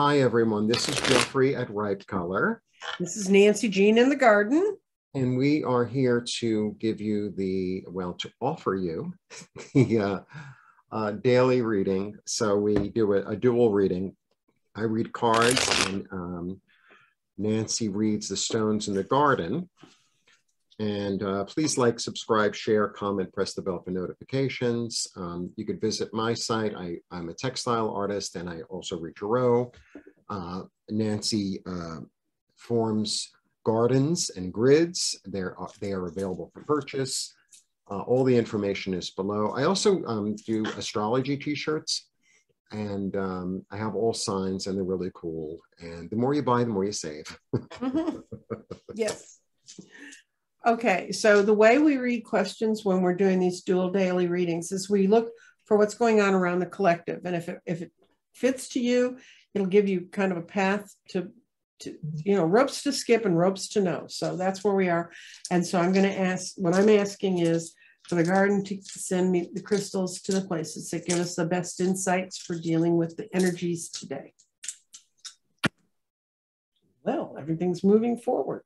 Hi, everyone. This is Jeffrey at Ripe Color. This is Nancy Jean in the garden. And we are here to give you the, well, to offer you the uh, uh, daily reading. So we do a, a, dual reading. I read cards and um, Nancy reads the stones in the garden. And uh, please like, subscribe, share, comment, press the bell for notifications. Um, you could visit my site. I, am a textile artist and I also Tarot. Uh, Nancy uh, forms gardens and grids. They're, they are available for purchase. Uh, all the information is below. I also um, do astrology t-shirts and um, I have all signs and they're really cool. And the more you buy, the more you save. yes. Okay, so the way we read questions when we're doing these dual daily readings is we look for what's going on around the collective. And if it, if it fits to you, it'll give you kind of a path to, to, you know, ropes to skip and ropes to know. So that's where we are. And so I'm going to ask, what I'm asking is for the garden to send me the crystals to the places that give us the best insights for dealing with the energies today. Well, everything's moving forward.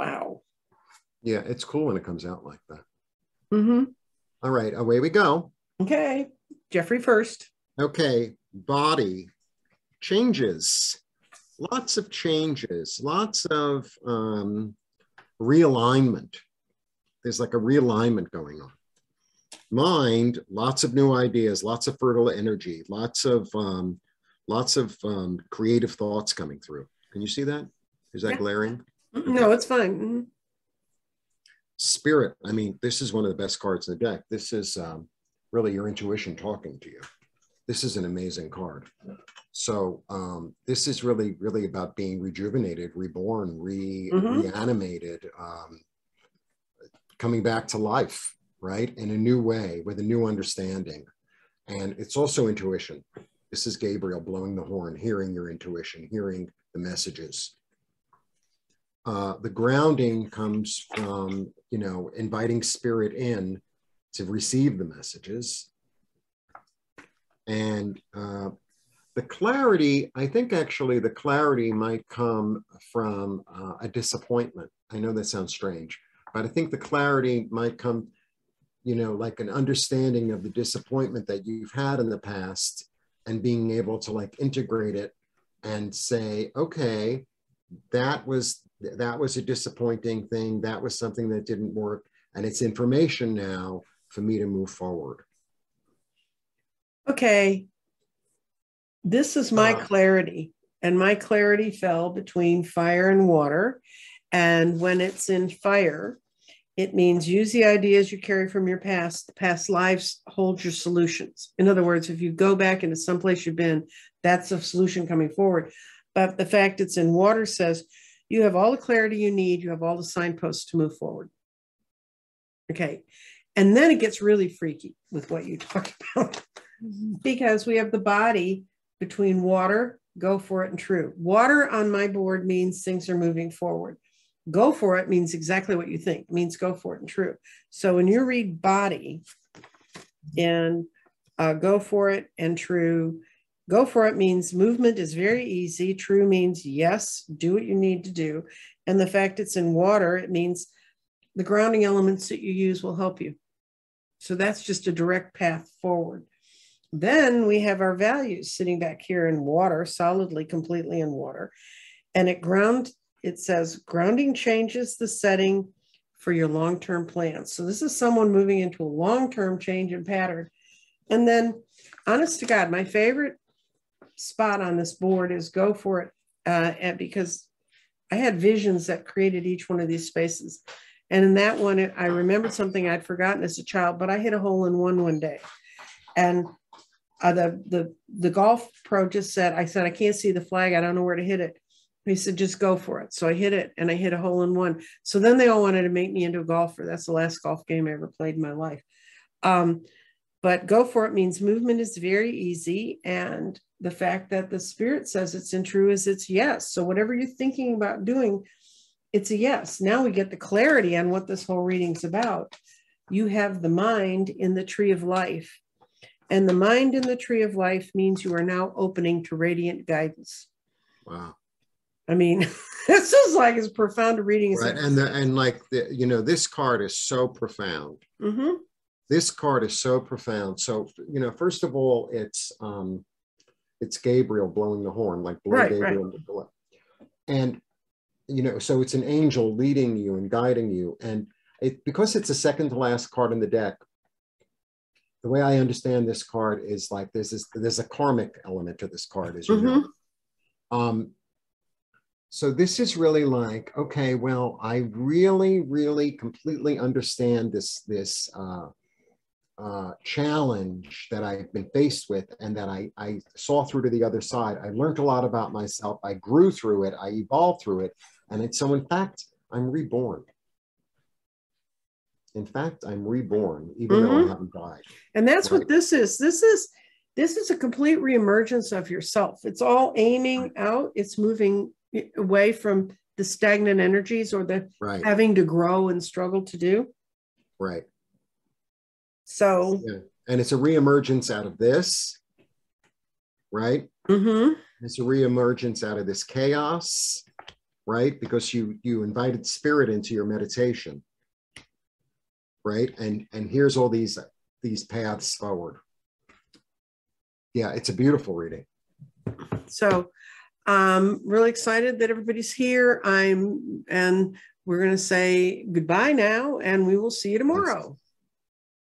Wow. Yeah, it's cool when it comes out like that. Mm-hmm. All right, away we go. Okay, Jeffrey first. Okay, body changes. Lots of changes, lots of um, realignment. There's like a realignment going on. Mind, lots of new ideas, lots of fertile energy, lots of um, lots of um, creative thoughts coming through. Can you see that? Is that yeah. glaring? No, it's fine. Mm-hmm. Spirit. I mean, this is one of the best cards in the deck. This is um, really your intuition talking to you. This is an amazing card. So um, this is really, really about being rejuvenated, reborn, re- mm-hmm. reanimated, um, coming back to life, right? In a new way with a new understanding. And it's also intuition. This is Gabriel blowing the horn, hearing your intuition, hearing the messages uh, the grounding comes from you know inviting spirit in to receive the messages. And uh, the clarity i think actually the clarity might come from uh, a disappointment. I know that sounds strange but i think the clarity might come you know like an understanding of the disappointment that you've had in the past and being able to like integrate it and say okay that was that was a disappointing thing. That was something that didn't work. And it's information now for me to move forward. Okay. This is my uh, clarity. And my clarity fell between fire and water. And when it's in fire, it means use the ideas you carry from your past. The past lives hold your solutions. In other words, if you go back into someplace you've been, that's a solution coming forward. But the fact it's in water says you have all the clarity you need, you have all the signposts to move forward. Okay. And then it gets really freaky with what you talk about because we have the body between water, go for it, and true. Water on my board means things are moving forward. Go for it means exactly what you think, it means go for it and true. So when you read body and uh, go for it and true, Go for it means movement is very easy. True means yes, do what you need to do. And the fact it's in water, it means the grounding elements that you use will help you. So that's just a direct path forward. Then we have our values sitting back here in water, solidly, completely in water. And it ground, it says grounding changes the setting for your long-term plans. So this is someone moving into a long-term change in pattern. And then honest to God, my favorite spot on this board is go for it. Uh, and because I had visions that created each one of these spaces. And in that one, I remembered something I'd forgotten as a child, but I hit a hole in one one day. And uh, the, the, the golf pro just said, I said, I can't see the flag. I don't know where to hit it. He said, just go for it. So I hit it and I hit a hole in one. So then they all wanted to make me into a golfer. That's the last golf game I ever played in my life. Um, but go for it means movement is very easy. And the fact that the spirit says it's in true is it's yes. So whatever you're thinking about doing, it's a yes. Now we get the clarity on what this whole reading's about. you have the mind in the tree of life. And the mind in the tree of life means you are now opening to radiant guidance. Wow. I mean, this is like as profound a reading as Right. And the, and like the, you know, this card is so profound. hmm This card is so profound. So, you know, first of all, it's um it's Gabriel blowing the horn, like blow Right, right. Gabriel. And you know, so it's an angel leading you and guiding you. And it because it's the second to last card in the deck, the way I understand this card is like there's this there's a karmic element to this card, as you know. Um, so this is really like, okay, well, I really, really completely understand this this uh, uh, challenge that I've been faced with, and that I I saw through to the other side. I learned a lot about myself. I grew through it. I evolved through it, and it, so in fact, I'm reborn. In fact, I'm reborn, even though I Mhm. haven't died. And that's Right. what this is. This is this is a complete reemergence of yourself. It's all aiming out. It's moving away from the stagnant energies or the Right, having to grow and struggle to do. right. So, Yeah. And it's a reemergence out of this, right? Mm-hmm. It's a reemergence out of this chaos, right? Because you you invited spirit into your meditation, right? And and here's all these these paths forward. Yeah, it's a beautiful reading. so I'm really excited that everybody's here. I'm and we're going to say goodbye now and we will see you tomorrow.